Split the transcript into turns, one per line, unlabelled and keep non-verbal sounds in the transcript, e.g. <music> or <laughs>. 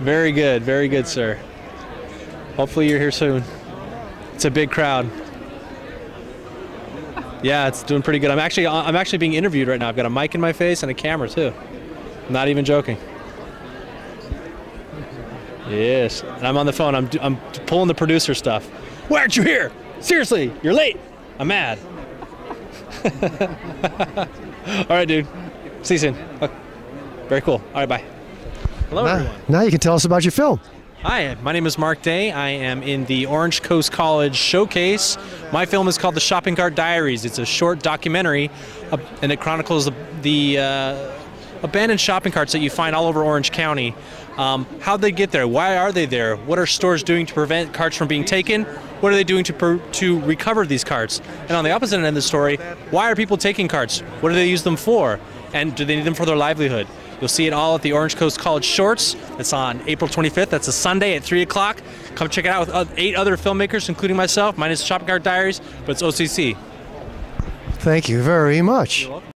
Very good, very good, sir. Hopefully you're here soon. It's a big crowd. Yeah, it's doing pretty good. I'm actually I'm actually being interviewed right now. I've got a mic in my face and a camera too. I'm not even joking. Yes, and I'm on the phone. I'm I'm pulling the producer stuff. Why aren't you here? Seriously, you're late. I'm mad. <laughs> All right, dude. See you soon. Okay. Very cool. All right, bye. Hello,
Now,
everyone.
now you can tell us about your film.
Hi, my name is Mark Day. I am in the Orange Coast College Showcase. My film is called The Shopping Cart Diaries. It's a short documentary, uh, and it chronicles the, the uh, abandoned shopping carts that you find all over Orange County. Um, how'd they get there? Why are they there? What are stores doing to prevent carts from being taken? What are they doing to to recover these carts? And on the opposite end of the story, why are people taking carts? What do they use them for? And do they need them for their livelihood? You'll see it all at the Orange Coast College Shorts. It's on April 25th. That's a Sunday at 3 o'clock. Come check it out with eight other filmmakers, including myself. Mine is Shopping Cart Diaries, but it's OCC.
Thank you very much.